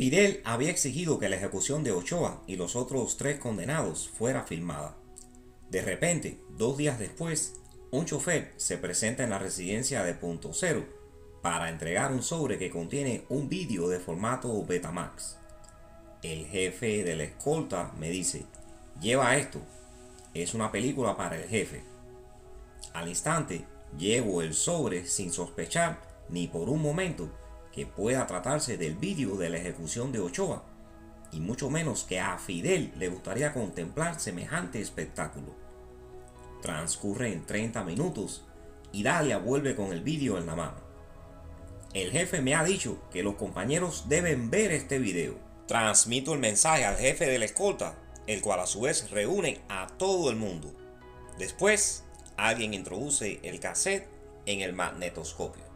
Fidel había exigido que la ejecución de Ochoa y los otros tres condenados fuera filmada. De repente, dos días después, un chofer se presenta en la residencia de Punto Cero para entregar un sobre que contiene un vídeo de formato Betamax. El jefe de la escolta me dice, lleva esto, es una película para el jefe. Al instante, llevo el sobre sin sospechar ni por un momento que pueda tratarse del vídeo de la ejecución de Ochoa, y mucho menos que a Fidel le gustaría contemplar semejante espectáculo. Transcurren 30 minutos y Dalia vuelve con el vídeo en la mano. El jefe me ha dicho que los compañeros deben ver este video. Transmito el mensaje al jefe de la escolta, el cual a su vez reúne a todo el mundo. Después, alguien introduce el cassette en el magnetoscopio.